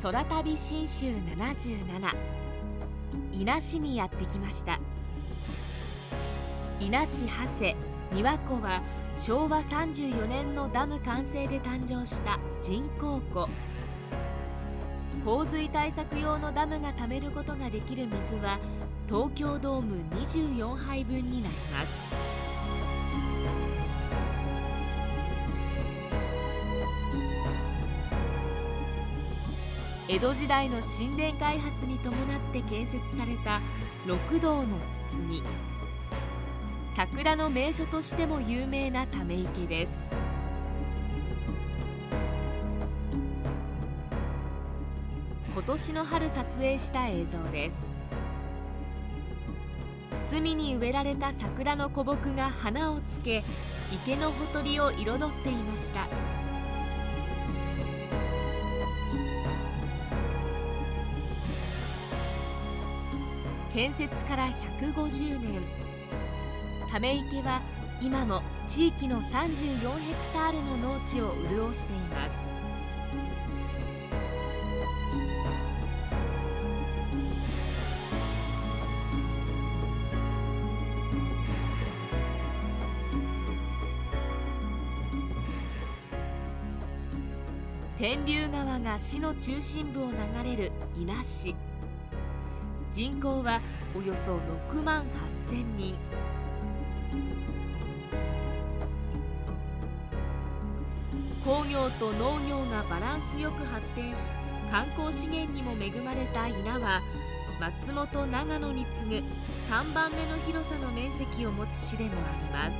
空旅新州77伊那市にやってきました。伊那市長谷三輪湖は昭和34年のダム完成で誕生した人工湖。洪水対策用のダムが貯めることができる水は東京ドーム24杯分になります。江戸時代の神殿開発に伴って建設された六道の包み桜の名所としても有名なため池です。今年の春撮影した映像です。包みに植えられた桜の古木が花をつけ池のほとりを彩っていました。建設から150年。ため池は今も地域の34ヘクタールの農地を潤しています。天竜川が市の中心部を流れる伊那市。人口はおよそ6万8000人。工業と農業がバランスよく発展し観光資源にも恵まれた伊那は松本長野に次ぐ3番目の広さの面積を持つ市でもあります。